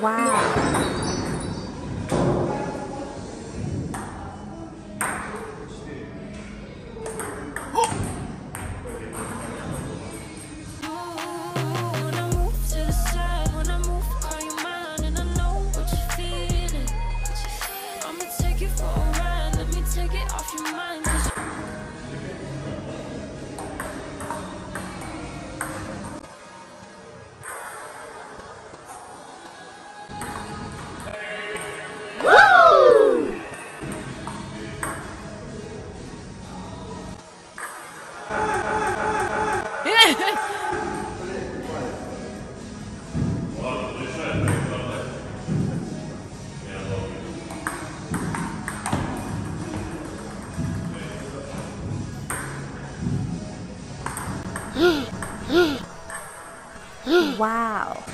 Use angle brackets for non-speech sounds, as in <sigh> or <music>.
Wow. <gasps> Wow.